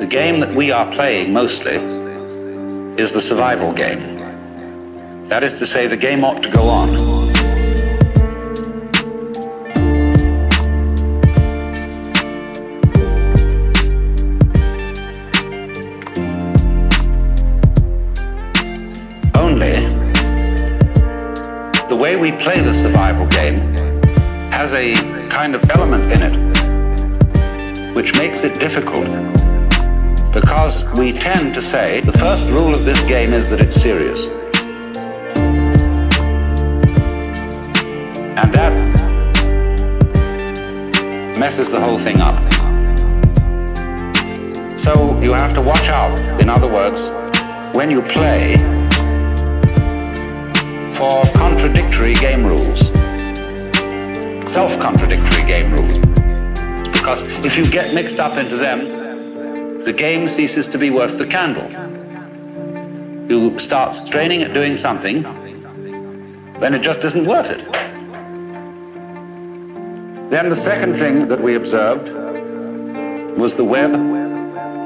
The game that we are playing mostly is the survival game. That is to say, the game ought to go on. Only the way we play the survival game has a kind of element in it which makes it difficult because we tend to say the first rule of this game is that it's serious. And that messes the whole thing up. So you have to watch out, in other words, when you play for contradictory game rules, self-contradictory game rules. Because if you get mixed up into them, the game ceases to be worth the candle. You start straining at doing something, then it just isn't worth it. Then the second thing that we observed was the web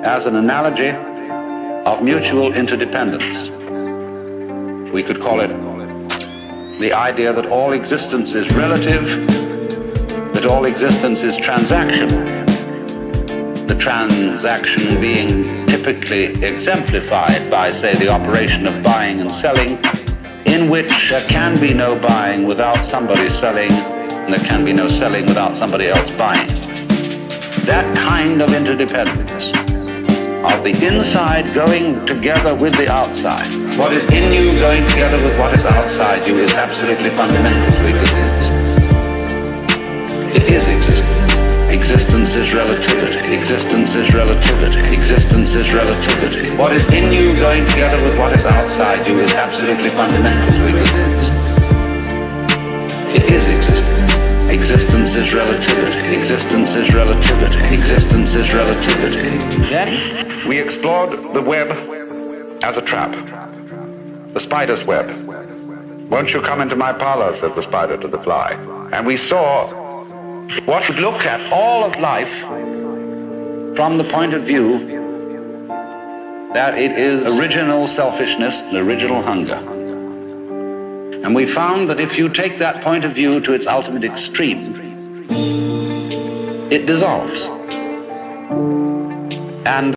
as an analogy of mutual interdependence. We could call it the idea that all existence is relative, that all existence is transaction the transaction being typically exemplified by, say, the operation of buying and selling, in which there can be no buying without somebody selling, and there can be no selling without somebody else buying. That kind of interdependence of the inside going together with the outside. What is in you going together with what is outside you is absolutely fundamental to existence. Existence is relativity. Existence is relativity. What is in you going together with what is outside you is absolutely fundamental existence. It is existence. Existence is relativity. Existence is relativity. Existence is relativity. Then we explored the web as a trap. The spider's web. Won't you come into my parlor, said the spider to the fly. And we saw what would look at all of life from the point of view that it is original selfishness and original hunger. And we found that if you take that point of view to its ultimate extreme, it dissolves. And